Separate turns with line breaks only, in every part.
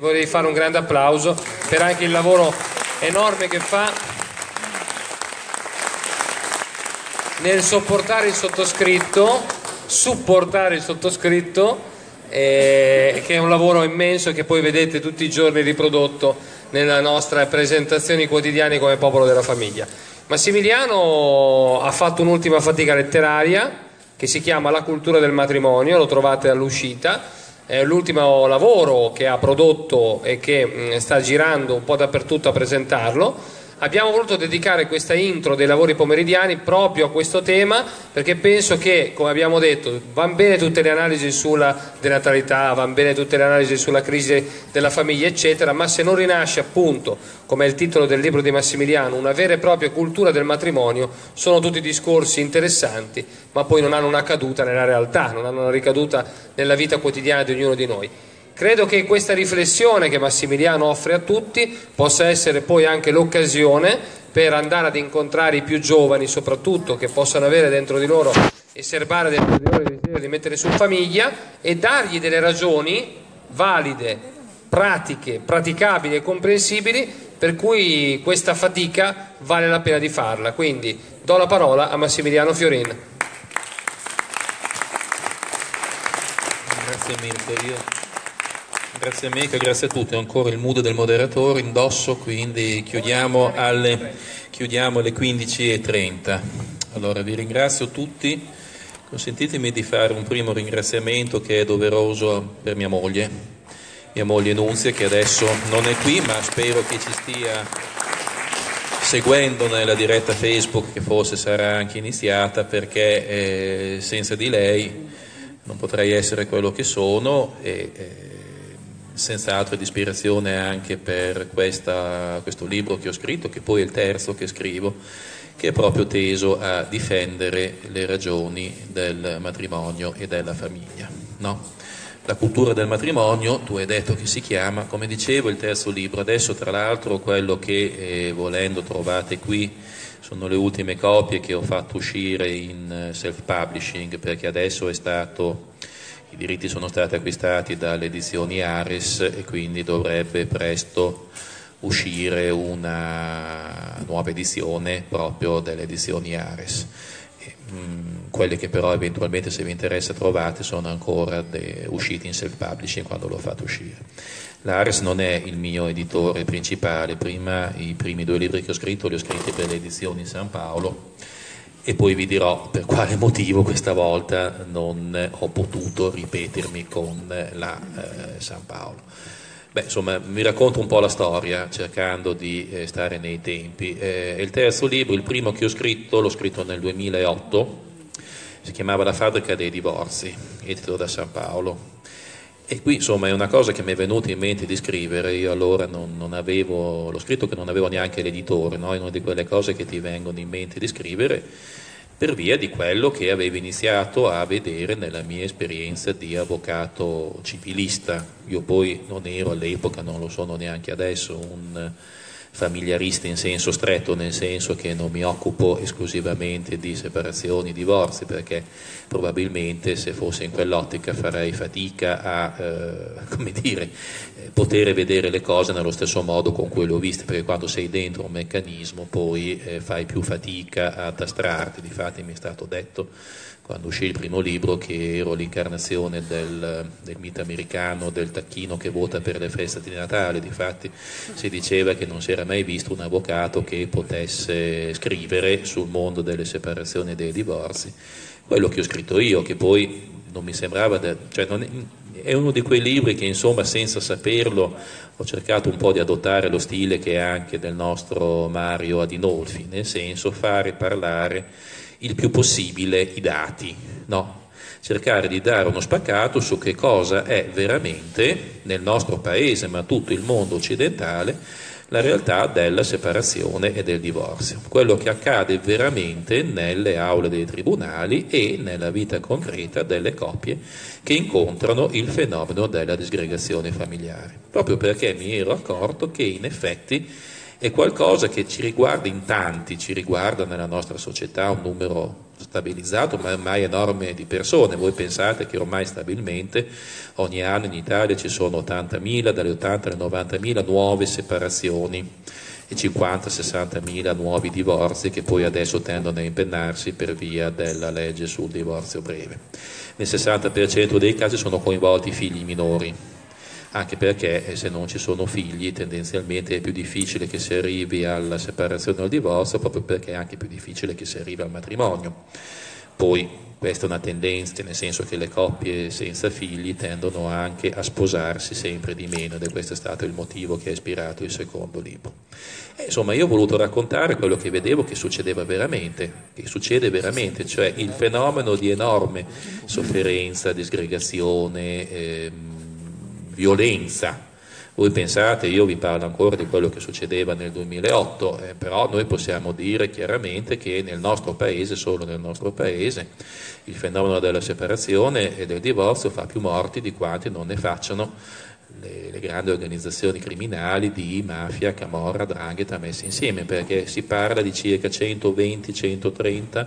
Vorrei fare un grande applauso per anche il lavoro enorme che fa nel sopportare il sottoscritto, supportare il sottoscritto, eh, che è un lavoro immenso che poi vedete tutti i giorni riprodotto nelle nostre presentazioni quotidiane come popolo della famiglia. Massimiliano ha fatto un'ultima fatica letteraria che si chiama La cultura del matrimonio, lo trovate all'uscita, è l'ultimo lavoro che ha prodotto e che mh, sta girando un po' dappertutto a presentarlo abbiamo voluto dedicare questa intro dei lavori pomeridiani proprio a questo tema perché penso che, come abbiamo detto, vanno bene tutte le analisi sulla denatalità, vanno bene tutte le analisi sulla crisi della famiglia, eccetera, ma se non rinasce appunto, come è il titolo del libro di Massimiliano, una vera e propria cultura del matrimonio, sono tutti discorsi interessanti, ma poi non hanno una caduta nella realtà, non hanno una ricaduta nella vita quotidiana di ognuno di noi. Credo che questa riflessione che Massimiliano offre a tutti possa essere poi anche l'occasione per andare ad incontrare i più giovani soprattutto che possano avere dentro di loro e serbare dentro di loro il desiderio di mettere su famiglia e dargli delle ragioni valide, pratiche, praticabili e comprensibili per cui questa fatica vale la pena di farla. Quindi do la parola a Massimiliano Fiorin.
Grazie mille. Grazie amica, grazie a tutti. Ancora il mood del moderatore indosso, quindi chiudiamo alle, chiudiamo alle 15.30. Allora vi ringrazio tutti. Consentitemi di fare un primo ringraziamento che è doveroso per mia moglie, mia moglie Nunzia che adesso non è qui ma spero che ci stia seguendo nella diretta Facebook che forse sarà anche iniziata perché eh, senza di lei non potrei essere quello che sono e, eh, senz'altro di ispirazione anche per questa, questo libro che ho scritto, che poi è il terzo che scrivo, che è proprio teso a difendere le ragioni del matrimonio e della famiglia. No? La cultura del matrimonio, tu hai detto che si chiama, come dicevo, il terzo libro. Adesso, tra l'altro, quello che eh, volendo trovate qui sono le ultime copie che ho fatto uscire in eh, self-publishing, perché adesso è stato i diritti sono stati acquistati dalle edizioni Ares e quindi dovrebbe presto uscire una nuova edizione proprio delle edizioni Ares. E, mm, quelle che però eventualmente se vi interessa trovate sono ancora de, uscite in self-publishing quando l'ho fatto uscire. L'Ares non è il mio editore principale, prima i primi due libri che ho scritto li ho scritti per le edizioni San Paolo e poi vi dirò per quale motivo questa volta non ho potuto ripetermi con la eh, San Paolo. Beh, insomma, vi racconto un po' la storia cercando di eh, stare nei tempi. Eh, il terzo libro, il primo che ho scritto, l'ho scritto nel 2008, si chiamava La fabbrica dei divorzi, edito da San Paolo. E qui insomma è una cosa che mi è venuta in mente di scrivere, io allora non, non avevo, l'ho scritto che non avevo neanche l'editore, no? è una di quelle cose che ti vengono in mente di scrivere per via di quello che avevo iniziato a vedere nella mia esperienza di avvocato civilista. Io poi non ero all'epoca, non lo sono neanche adesso, un familiarista in senso stretto, nel senso che non mi occupo esclusivamente di separazioni, divorzi, perché probabilmente se fosse in quell'ottica farei fatica a eh, dire, eh, poter vedere le cose nello stesso modo con cui le ho viste, perché quando sei dentro un meccanismo poi eh, fai più fatica a tastrarti, difatti mi è stato detto quando uscì il primo libro che ero l'incarnazione del, del mito americano del tacchino che vota per le feste di Natale, difatti si diceva che non si era mai visto un avvocato che potesse scrivere sul mondo delle separazioni e dei divorzi, quello che ho scritto io, che poi non mi sembrava, da, cioè è, è uno di quei libri che insomma senza saperlo ho cercato un po' di adottare lo stile che è anche del nostro Mario Adinolfi, nel senso fare parlare il più possibile i dati, no? cercare di dare uno spaccato su che cosa è veramente nel nostro paese, ma tutto il mondo occidentale, la realtà della separazione e del divorzio, quello che accade veramente nelle aule dei tribunali e nella vita concreta delle coppie che incontrano il fenomeno della disgregazione familiare, proprio perché mi ero accorto che in effetti è qualcosa che ci riguarda in tanti, ci riguarda nella nostra società un numero stabilizzato ma ormai enorme di persone. Voi pensate che ormai stabilmente ogni anno in Italia ci sono 80.000, dalle 80 alle 90.000 nuove separazioni e 50-60 mila nuovi divorzi che poi adesso tendono a impennarsi per via della legge sul divorzio breve. Nel 60% dei casi sono coinvolti figli minori, anche perché eh, se non ci sono figli tendenzialmente è più difficile che si arrivi alla separazione o al divorzio proprio perché è anche più difficile che si arrivi al matrimonio. Poi questa è una tendenza, nel senso che le coppie senza figli tendono anche a sposarsi sempre di meno ed è questo stato il motivo che ha ispirato il secondo libro. E, insomma, io ho voluto raccontare quello che vedevo che succedeva veramente, che succede veramente, cioè il fenomeno di enorme sofferenza, disgregazione, ehm, violenza. Voi pensate, io vi parlo ancora di quello che succedeva nel 2008, eh, però noi possiamo dire chiaramente che nel nostro paese, solo nel nostro paese, il fenomeno della separazione e del divorzio fa più morti di quanti non ne facciano le, le, grandi organizzazioni criminali di mafia, camorra, drangheta messe insieme, perché si parla di circa 120-130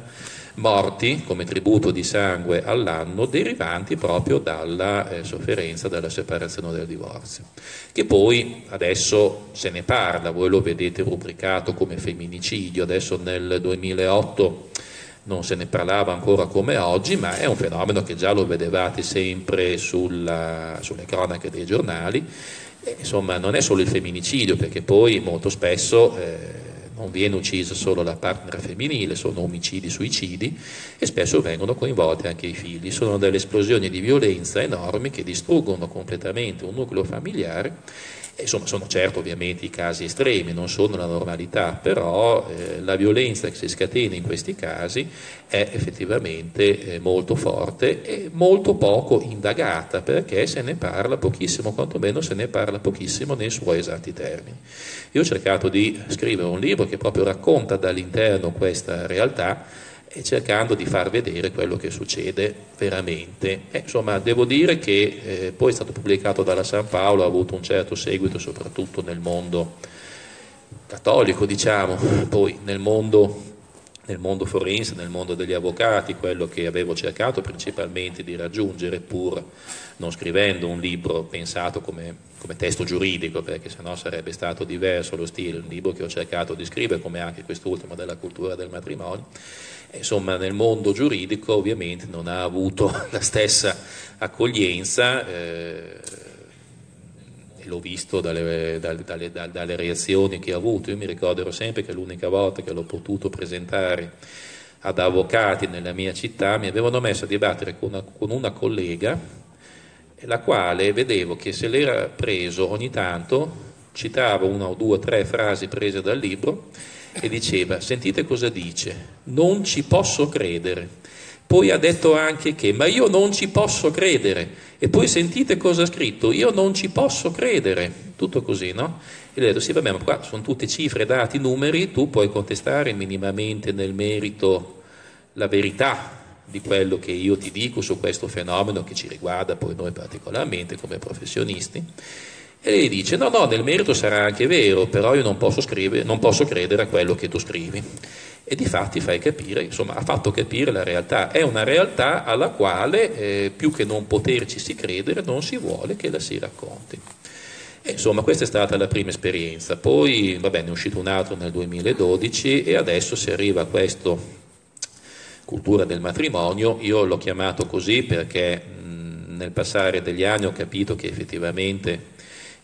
morti come tributo di sangue all'anno derivanti proprio dalla eh, sofferenza dalla separazione o del divorzio, che poi adesso se ne parla, voi lo vedete rubricato come femminicidio, adesso nel 2008 non se ne parlava ancora come oggi, ma è un fenomeno che già lo vedevate sempre sulla, sulle cronache dei giornali. E, insomma, non è solo il femminicidio, perché poi molto spesso eh, non viene uccisa solo la partner femminile, sono omicidi, suicidi e spesso vengono coinvolti anche i figli. Sono delle esplosioni di violenza enormi che distruggono completamente un nucleo familiare Insomma, sono certo ovviamente i casi estremi, non sono la normalità, però eh, la violenza che si scatena in questi casi è effettivamente eh, molto forte e molto poco indagata, perché se ne parla pochissimo, quantomeno se ne parla pochissimo nei suoi esatti termini. Io ho cercato di scrivere un libro che proprio racconta dall'interno questa realtà, e cercando di far vedere quello che succede veramente. E, insomma, devo dire che eh, poi è stato pubblicato dalla San Paolo, ha avuto un certo seguito soprattutto nel mondo cattolico, diciamo, poi nel mondo, nel mondo forense, nel mondo degli avvocati, quello che avevo cercato principalmente di raggiungere, pur non scrivendo un libro pensato come, come testo giuridico, perché sennò sarebbe stato diverso lo stile, un libro che ho cercato di scrivere, come anche quest'ultimo della cultura del matrimonio insomma nel mondo giuridico ovviamente non ha avuto la stessa accoglienza eh, l'ho visto dalle, dalle, dalle, dalle, reazioni che ha avuto. Io mi ricorderò sempre che l'unica volta che l'ho potuto presentare ad avvocati nella mia città mi avevano messo a dibattere con una, con una collega la quale vedevo che se l'era preso ogni tanto citava una o due o tre frasi prese dal libro e diceva, sentite cosa dice, non ci posso credere. Poi ha detto anche che, ma io non ci posso credere. E poi sentite cosa ha scritto, io non ci posso credere. Tutto così, no? E lui ha detto, sì, vabbè, ma qua sono tutte cifre, dati, numeri, tu puoi contestare minimamente nel merito la verità di quello che io ti dico su questo fenomeno che ci riguarda poi noi particolarmente come professionisti e lei dice, no, no, nel merito sarà anche vero, però io non posso, scrivere, non posso credere a quello che tu scrivi. E di fatti fai capire, insomma, ha fatto capire la realtà. È una realtà alla quale, eh, più che non poterci si credere, non si vuole che la si racconti. E, insomma, questa è stata la prima esperienza. Poi, va bene, è uscito un altro nel 2012 e adesso si arriva a questo cultura del matrimonio. Io l'ho chiamato così perché mh, nel passare degli anni ho capito che effettivamente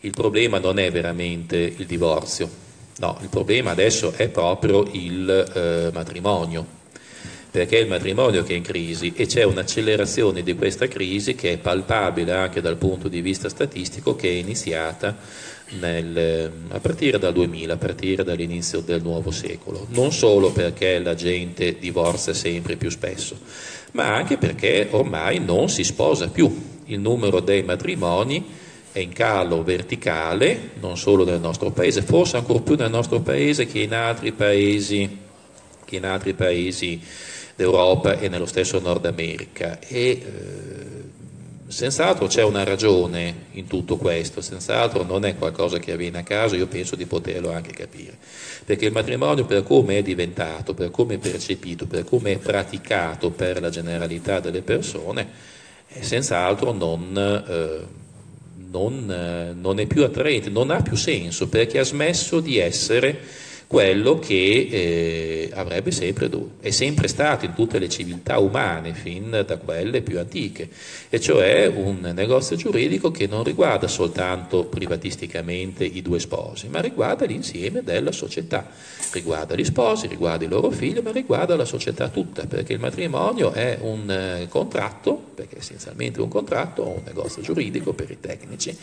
il problema non è veramente il divorzio, no, il problema adesso è proprio il eh, matrimonio, perché è il matrimonio che è in crisi e c'è un'accelerazione di questa crisi che è palpabile anche dal punto di vista statistico che è iniziata nel, a partire dal 2000, a partire dall'inizio del nuovo secolo, non solo perché la gente divorzia sempre più spesso, ma anche perché ormai non si sposa più, il numero dei matrimoni è in calo verticale, non solo nel nostro paese, forse ancora più nel nostro paese che in altri paesi, in altri paesi d'Europa e nello stesso Nord America. E, eh, Senz'altro c'è una ragione in tutto questo, senz'altro non è qualcosa che avviene a caso, io penso di poterlo anche capire, perché il matrimonio per come è diventato, per come è percepito, per come è praticato per la generalità delle persone, senz'altro non, eh, non, eh, non è più attraente, non ha più senso, perché ha smesso di essere quello che eh, avrebbe sempre è sempre stato in tutte le civiltà umane, fin da quelle più antiche, e cioè un negozio giuridico che non riguarda soltanto privatisticamente i due sposi, ma riguarda l'insieme della società, riguarda gli sposi, riguarda i loro figli, ma riguarda la società tutta, perché il matrimonio è un eh, contratto, perché è essenzialmente un contratto, o un negozio giuridico per i tecnici,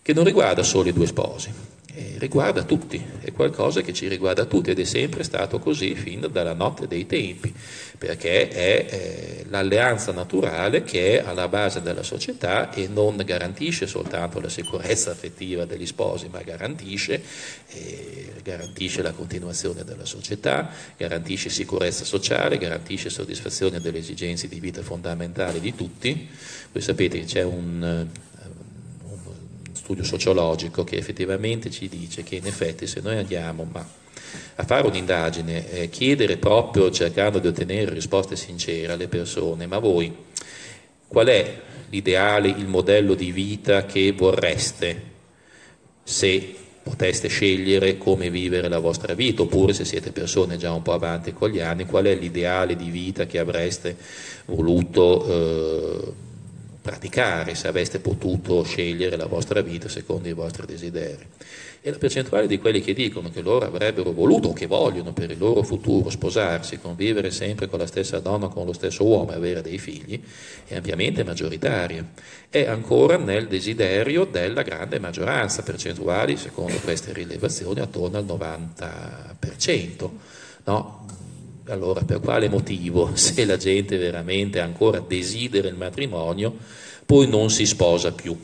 che non riguarda solo i due sposi, eh, riguarda tutti, è qualcosa che ci riguarda tutti ed è sempre stato così fin dalla notte dei tempi, perché è eh, l'alleanza naturale che è alla base della società e non garantisce soltanto la sicurezza affettiva degli sposi, ma garantisce, eh, garantisce la continuazione della società, garantisce sicurezza sociale, garantisce soddisfazione delle esigenze di vita fondamentali di tutti. Voi sapete che c'è un studio sociologico che effettivamente ci dice che in effetti se noi andiamo a fare un'indagine, eh, chiedere proprio cercando di ottenere risposte sincere alle persone, ma voi qual è l'ideale, il modello di vita che vorreste? Se poteste scegliere come vivere la vostra vita, oppure se siete persone già un po' avanti con gli anni, qual è l'ideale di vita che avreste voluto eh, praticare se aveste potuto scegliere la vostra vita secondo i vostri desideri. E la percentuale di quelli che dicono che loro avrebbero voluto o che vogliono per il loro futuro sposarsi, convivere sempre con la stessa donna, con lo stesso uomo e avere dei figli, è ampiamente maggioritaria. È ancora nel desiderio della grande maggioranza, percentuali secondo queste rilevazioni attorno al 90%. No? Allora, per quale motivo, se la gente veramente ancora desidera il matrimonio, poi non si sposa più?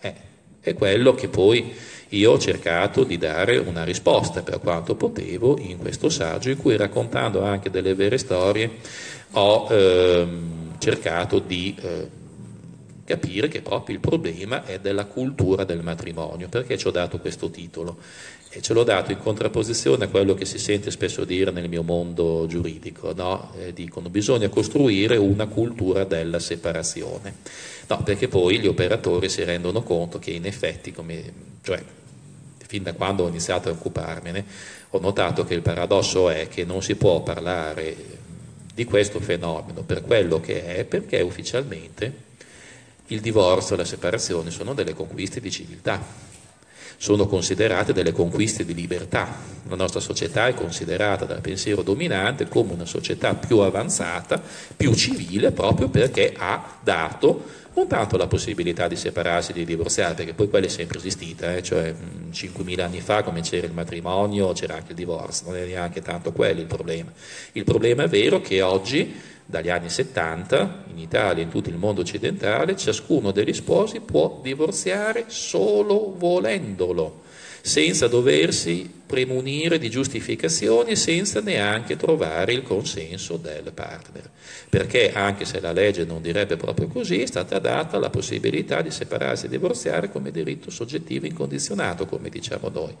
Eh, è quello che poi io ho cercato di dare una risposta per quanto potevo in questo saggio, in cui raccontando anche delle vere storie ho ehm, cercato di eh, capire che proprio il problema è della cultura del matrimonio. Perché ci ho dato questo titolo? E ce l'ho dato in contrapposizione a quello che si sente spesso dire nel mio mondo giuridico, no? eh, dicono bisogna costruire una cultura della separazione, no, perché poi gli operatori si rendono conto che in effetti, come, cioè, fin da quando ho iniziato a occuparmene, ho notato che il paradosso è che non si può parlare di questo fenomeno per quello che è, perché ufficialmente il divorzio e la separazione sono delle conquiste di civiltà sono considerate delle conquiste di libertà. La nostra società è considerata dal pensiero dominante come una società più avanzata, più civile, proprio perché ha dato non tanto la possibilità di separarsi, di divorziare, perché poi quella è sempre esistita, eh? cioè 5.000 anni fa come c'era il matrimonio c'era anche il divorzio, non è neanche tanto quello il problema. Il problema è vero che oggi dagli anni 70 in Italia e in tutto il mondo occidentale ciascuno degli sposi può divorziare solo volendolo, senza doversi premunire di giustificazioni, senza neanche trovare il consenso del partner. Perché anche se la legge non direbbe proprio così, è stata data la possibilità di separarsi e divorziare come diritto soggettivo incondizionato, come diciamo noi.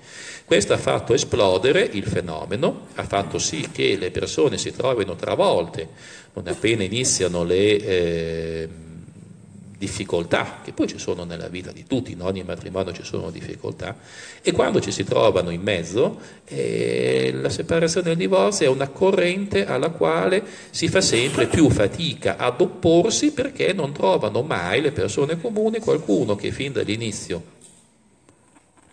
Questo ha fatto esplodere il fenomeno, ha fatto sì che le persone si trovino travolte non appena iniziano le eh, difficoltà, che poi ci sono nella vita di tutti, in ogni matrimonio ci sono difficoltà, e quando ci si trovano in mezzo, eh, la separazione e il divorzio è una corrente alla quale si fa sempre più fatica ad opporsi perché non trovano mai le persone comuni qualcuno che fin dall'inizio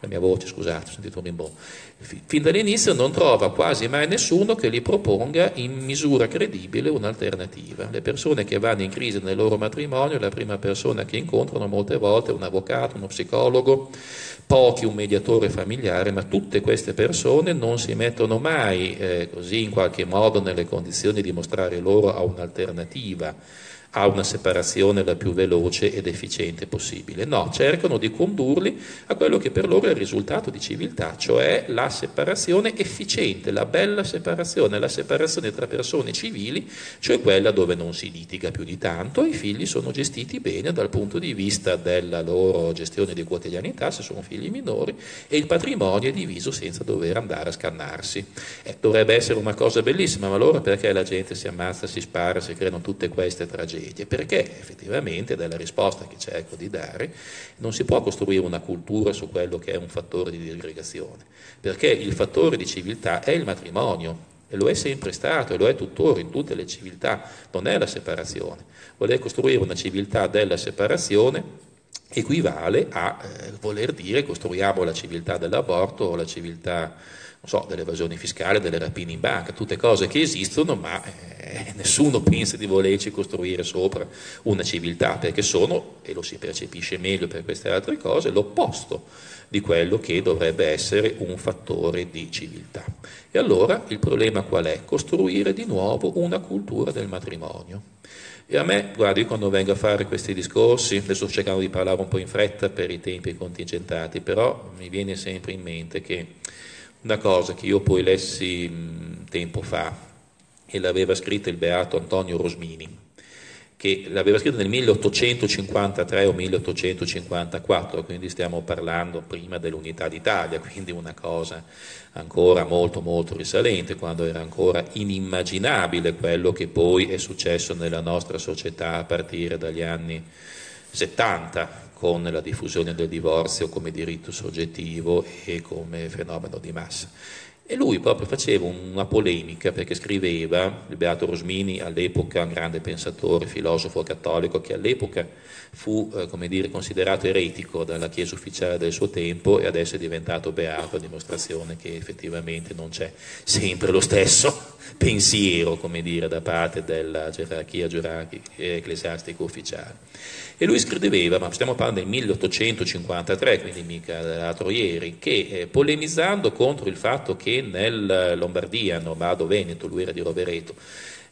la mia voce, scusate, ho sentito un rimborso, fin dall'inizio non trova quasi mai nessuno che gli proponga in misura credibile un'alternativa. Le persone che vanno in crisi nel loro matrimonio, la prima persona che incontrano molte volte è un avvocato, uno psicologo, pochi un mediatore familiare, ma tutte queste persone non si mettono mai eh, così in qualche modo nelle condizioni di mostrare loro a un'alternativa a una separazione la più veloce ed efficiente possibile. No, cercano di condurli a quello che per loro è il risultato di civiltà, cioè la separazione efficiente, la bella separazione, la separazione tra persone civili, cioè quella dove non si litiga più di tanto, i figli sono gestiti bene dal punto di vista della loro gestione di quotidianità, se sono figli minori, e il patrimonio è diviso senza dover andare a scannarsi. Eh, dovrebbe essere una cosa bellissima, ma allora perché la gente si ammazza, si spara, si creano tutte queste tragedie? Tragedie, perché effettivamente dalla risposta che cerco di dare non si può costruire una cultura su quello che è un fattore di disgregazione, perché il fattore di civiltà è il matrimonio, e lo è sempre stato e lo è tuttora in tutte le civiltà, non è la separazione. Voler costruire una civiltà della separazione equivale a eh, voler dire costruiamo la civiltà dell'aborto o la civiltà so, dell'evasione fiscale, delle rapine in banca, tutte cose che esistono, ma eh, nessuno pensa di volerci costruire sopra una civiltà, perché sono, e lo si percepisce meglio per queste altre cose, l'opposto di quello che dovrebbe essere un fattore di civiltà. E allora il problema qual è? Costruire di nuovo una cultura del matrimonio. E a me, guardi, quando vengo a fare questi discorsi, adesso sto cercando di parlare un po' in fretta per i tempi contingentati, però mi viene sempre in mente che una cosa che io poi lessi tempo fa e l'aveva scritta il beato Antonio Rosmini, che l'aveva scritta nel 1853 o 1854, quindi stiamo parlando prima dell'unità d'Italia, quindi una cosa ancora molto molto risalente, quando era ancora inimmaginabile quello che poi è successo nella nostra società a partire dagli anni 70, con la diffusione del divorzio come diritto soggettivo e come fenomeno di massa. E lui proprio faceva una polemica perché scriveva, il Beato Rosmini all'epoca un grande pensatore, filosofo cattolico che all'epoca fu eh, dire, considerato eretico dalla Chiesa ufficiale del suo tempo e adesso è diventato beato a dimostrazione che effettivamente non c'è sempre lo stesso pensiero dire, da parte della gerarchia ecclesiastica ufficiale. E lui scriveva, ma stiamo parlando del 1853, quindi mica l'altro ieri, che eh, polemizzando contro il fatto che nel Lombardia, Normado Veneto, lui era di Rovereto,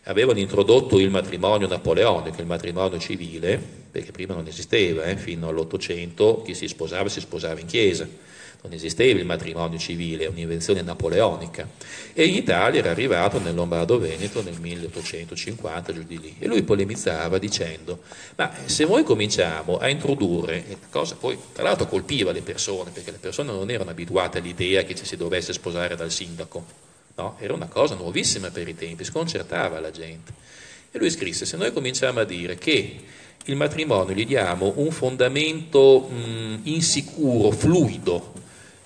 avevano introdotto il matrimonio napoleonico, il matrimonio civile, perché prima non esisteva, eh, fino all'Ottocento chi si sposava si sposava in chiesa non esisteva il matrimonio civile, è un'invenzione napoleonica. E in Italia era arrivato nel Lombardo-Veneto nel 1850, giù di lì. E lui polemizzava dicendo, ma se noi cominciamo a introdurre, cosa poi tra l'altro colpiva le persone, perché le persone non erano abituate all'idea che ci si dovesse sposare dal sindaco, no? era una cosa nuovissima per i tempi, sconcertava la gente. E lui scrisse, se noi cominciamo a dire che il matrimonio gli diamo un fondamento mh, insicuro, fluido,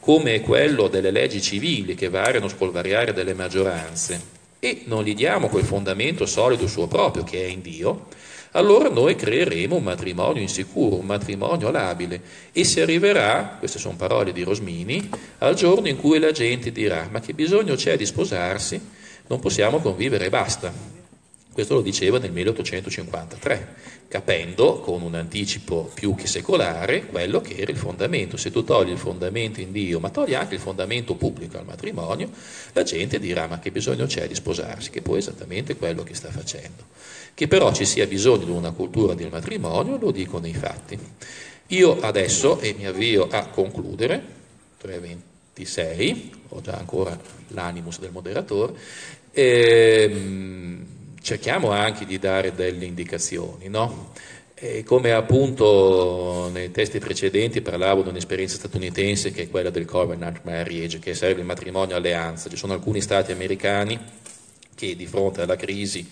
come quello delle leggi civili che variano sul variare delle maggioranze, e non gli diamo quel fondamento solido suo proprio che è in Dio, allora noi creeremo un matrimonio insicuro, un matrimonio labile e si arriverà, queste sono parole di Rosmini, al giorno in cui la gente dirà ma che bisogno c'è di sposarsi, non possiamo convivere e basta. Questo lo diceva nel 1853, capendo con un anticipo più che secolare quello che era il fondamento. Se tu togli il fondamento in Dio, ma togli anche il fondamento pubblico al matrimonio, la gente dirà ma che bisogno c'è di sposarsi, che poi è esattamente quello che sta facendo. Che però ci sia bisogno di una cultura del matrimonio, lo dicono i fatti. Io adesso, e mi avvio a concludere, 3.26, ho già ancora l'animus del moderatore, ehm, cerchiamo anche di dare delle indicazioni, no? E come appunto nei testi precedenti parlavo di un'esperienza statunitense che è quella del covenant marriage, che serve il matrimonio alleanza. Ci sono alcuni stati americani che di fronte alla crisi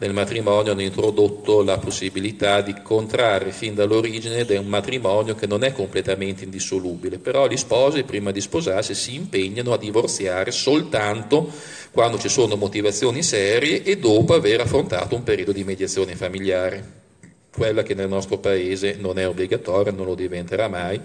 del matrimonio hanno introdotto la possibilità di contrarre fin dall'origine un matrimonio che non è completamente indissolubile, però gli sposi prima di sposarsi si impegnano a divorziare soltanto quando ci sono motivazioni serie e dopo aver affrontato un periodo di mediazione familiare quella che nel nostro paese non è obbligatoria, non lo diventerà mai,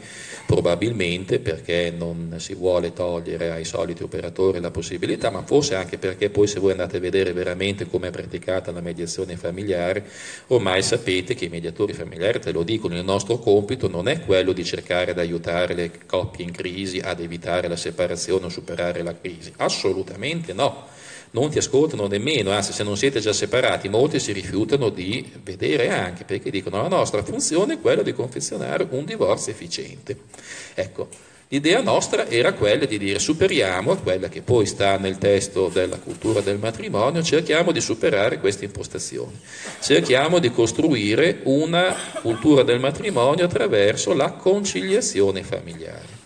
probabilmente perché non si vuole togliere ai soliti operatori la possibilità, ma forse anche perché poi se voi andate a vedere veramente come è praticata la mediazione familiare, ormai sapete che i mediatori familiari, te lo dicono, il nostro compito non è quello di cercare di aiutare le coppie in crisi ad evitare la separazione o superare la crisi, assolutamente no non ti ascoltano nemmeno, anzi se non siete già separati, molti si rifiutano di vedere anche perché dicono la nostra funzione è quella di confezionare un divorzio efficiente. Ecco, l'idea nostra era quella di dire superiamo quella che poi sta nel testo della cultura del matrimonio, cerchiamo di superare questa impostazione, cerchiamo di costruire una cultura del matrimonio attraverso la conciliazione familiare.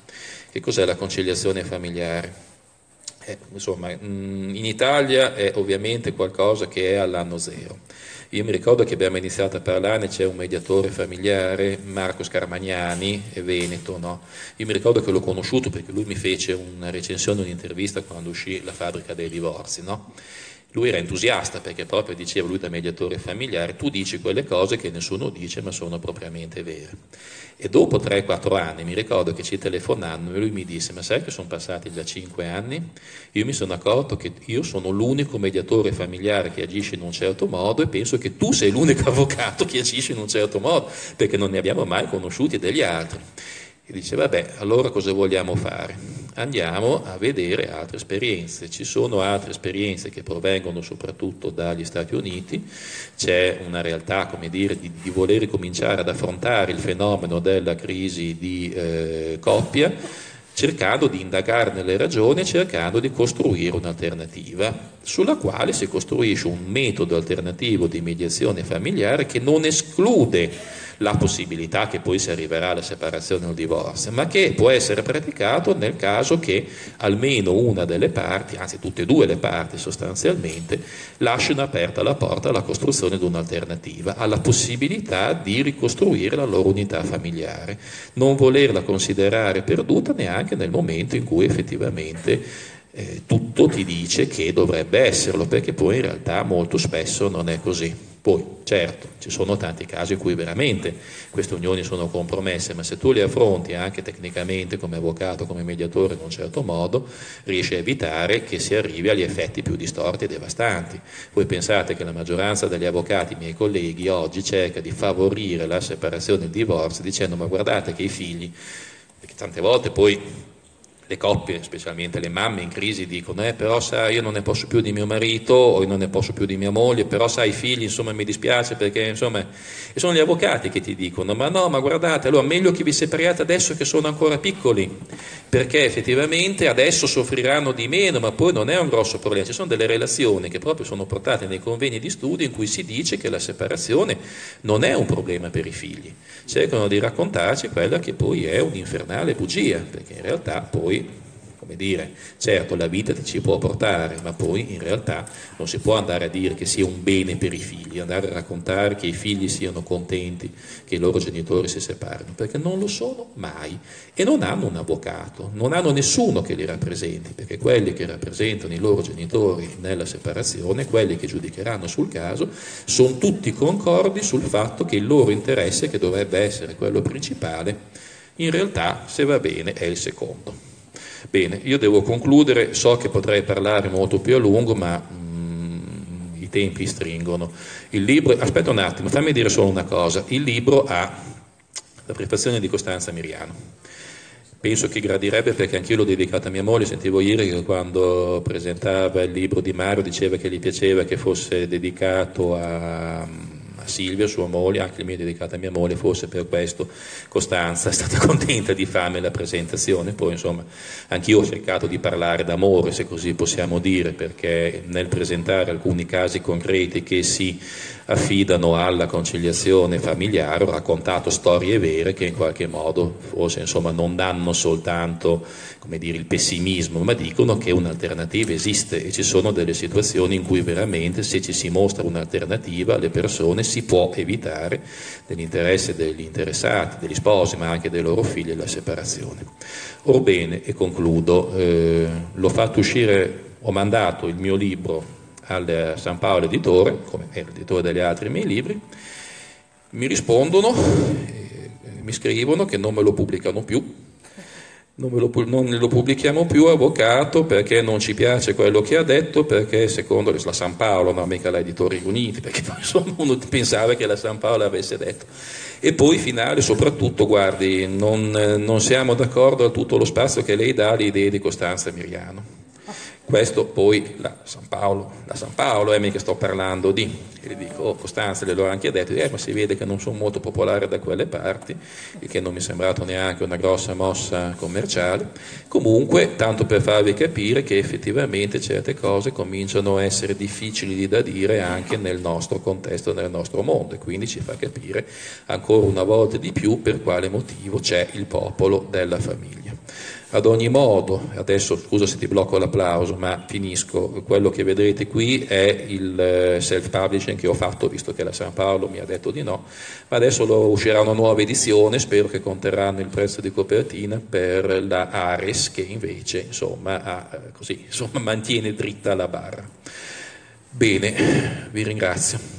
Che cos'è la conciliazione familiare? Eh, insomma, mm, in Italia è ovviamente qualcosa che è all'anno zero. Io mi ricordo che abbiamo iniziato a parlarne, c'è un mediatore familiare, Marco Scarmagnani, è veneto, no? Io mi ricordo che l'ho conosciuto perché lui mi fece una recensione, un'intervista quando uscì la fabbrica dei divorzi, no? Lui era entusiasta perché proprio diceva lui da mediatore familiare, tu dici quelle cose che nessuno dice ma sono propriamente vere. E dopo 3-4 anni mi ricordo che ci telefonando e lui mi disse, ma sai che sono passati già 5 anni? Io mi sono accorto che io sono l'unico mediatore familiare che agisce in un certo modo e penso che tu sei l'unico avvocato che agisce in un certo modo, perché non ne abbiamo mai conosciuti degli altri. E dice, vabbè, allora cosa vogliamo fare? Andiamo a vedere altre esperienze. Ci sono altre esperienze che provengono soprattutto dagli Stati Uniti, c'è una realtà, come dire, di, di voler cominciare ad affrontare il fenomeno della crisi di eh, coppia, cercando di indagarne le ragioni cercando di costruire un'alternativa, sulla quale si costruisce un metodo alternativo di mediazione familiare che non esclude la possibilità che poi si arriverà alla separazione o al divorzio, ma che può essere praticato nel caso che almeno una delle parti, anzi tutte e due le parti sostanzialmente, lasciano aperta la porta alla costruzione di un'alternativa, alla possibilità di ricostruire la loro unità familiare, non volerla considerare perduta neanche nel momento in cui effettivamente eh, tutto ti dice che dovrebbe esserlo, perché poi in realtà molto spesso non è così. Poi, certo, ci sono tanti casi in cui veramente queste unioni sono compromesse, ma se tu le affronti anche tecnicamente come avvocato, come mediatore in un certo modo, riesci a evitare che si arrivi agli effetti più distorti e devastanti. Voi pensate che la maggioranza degli avvocati, miei colleghi, oggi cerca di favorire la separazione e il divorzio dicendo ma guardate che i figli, perché tante volte poi le coppie, specialmente le mamme in crisi, dicono eh, però sai io non ne posso più di mio marito o io non ne posso più di mia moglie, però sai i figli insomma mi dispiace perché insomma... E sono gli avvocati che ti dicono ma no, ma guardate, allora meglio che vi separiate adesso che sono ancora piccoli, perché effettivamente adesso soffriranno di meno, ma poi non è un grosso problema. Ci sono delle relazioni che proprio sono portate nei convegni di studio in cui si dice che la separazione non è un problema per i figli. Cercano di raccontarci quella che poi è un'infernale bugia, perché in realtà poi come dire, certo la vita ti ci può portare, ma poi in realtà non si può andare a dire che sia un bene per i figli, andare a raccontare che i figli siano contenti che i loro genitori si separino, perché non lo sono mai e non hanno un avvocato, non hanno nessuno che li rappresenti, perché quelli che rappresentano i loro genitori nella separazione, quelli che giudicheranno sul caso, sono tutti concordi sul fatto che il loro interesse, che dovrebbe essere quello principale, in realtà, se va bene, è il secondo. Bene, io devo concludere, so che potrei parlare molto più a lungo, ma mm, i tempi stringono. Il libro, aspetta un attimo, fammi dire solo una cosa, il libro ha la prefazione di Costanza Miriano. Penso che gradirebbe perché anch'io l'ho dedicato a mia moglie, sentivo ieri che quando presentava il libro di Mario diceva che gli piaceva che fosse dedicato a Silvia, sua moglie, anche il mio dedicato a mia moglie, forse per questo Costanza è stata contenta di farmi la presentazione, poi insomma anch'io ho cercato di parlare d'amore, se così possiamo dire, perché nel presentare alcuni casi concreti che si affidano alla conciliazione familiare, ho raccontato storie vere che in qualche modo forse insomma, non danno soltanto dire, il pessimismo, ma dicono che un'alternativa esiste e ci sono delle situazioni in cui veramente se ci si mostra un'alternativa alle persone si può evitare nell'interesse degli interessati, degli sposi, ma anche dei loro figli la separazione. Orbene, e concludo, eh, l'ho fatto uscire, ho mandato il mio libro al San Paolo Editore, come è l'editore degli altri miei libri, mi rispondono, eh, mi scrivono che non me lo pubblicano più, non, lo, non, lo, pubblichiamo più avvocato perché non ci piace quello che ha detto, perché secondo la San Paolo, non mica la Editori Uniti, perché insomma uno pensava che la San Paolo avesse detto. E poi finale, soprattutto, guardi, non, non siamo d'accordo a tutto lo spazio che lei dà alle idee di Costanza Miriano Questo poi la San Paolo, la San Paolo è mica sto parlando di, e gli dico, oh, Costanza le l'ho anche detto, eh, ma si vede che non sono molto popolare da quelle parti, il che non mi è sembrato neanche una grossa mossa commerciale. Comunque, tanto per farvi capire che effettivamente certe cose cominciano a essere difficili da dire anche nel nostro contesto, nel nostro mondo, e quindi ci fa capire ancora una volta di più per quale motivo c'è il popolo della famiglia. Ad ogni modo, adesso scusa se ti blocco l'applauso, ma finisco, quello che vedrete qui è il eh, self-publishing che ho fatto, visto che la San Paolo mi ha detto di no, ma adesso uscirà una nuova edizione, spero che conterranno il prezzo di copertina per la Ares che invece insomma, ha, eh, così, insomma mantiene dritta la barra. Bene, vi ringrazio.